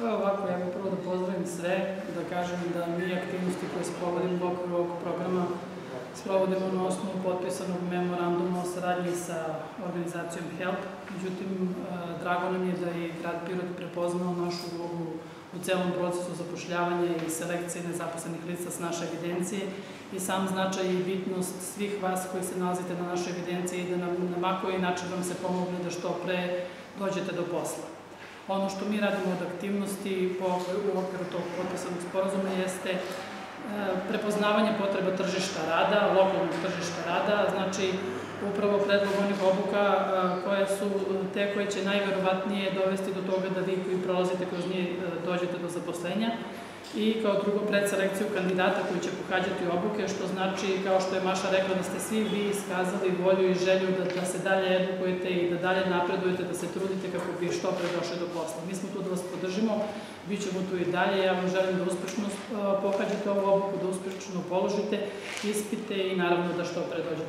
Evo ovako, ja bih prvo da pozdravim sve, da kažem da mi aktivnosti koje sprovodimo u okviru ovog programa sprovodimo na osnovu potpisanog memoranduma o saradnji sa organizacijom HELP. Međutim, e, drago nam je da je grad Pirot prepoznao našu ulogu u celom procesu zapošljavanja i selekcije nezaposlenih lica s naše evidencije i sam značaj i bitnost svih vas koji se nalazite na našoj evidenciji i da nam na mako način vam se pomogne da što pre dođete do posla. Ono što mi radimo od aktivnosti po, u okviru tog potpisanog sporazuma jeste e, prepoznavanje potreba tržišta rada, lokalnog tržišta rada, znači upravo predlog onih obuka e, koje su te koje će najverovatnije dovesti do toga da vi koji prolazite kroz nje dođete do zaposlenja i kao drugo predselekciju kandidata koji će pohađati obuke, što znači, kao što je Maša rekla, da ste svi vi iskazali volju i želju da, da se dalje edukujete i da dalje napredujete, da se trudite kako bi što pre došli do posla. Mi smo tu da vas podržimo, bit ćemo tu i dalje, ja vam želim da uspešno pohađate ovu obuku, da uspešno položite ispite i naravno da što pre dođete.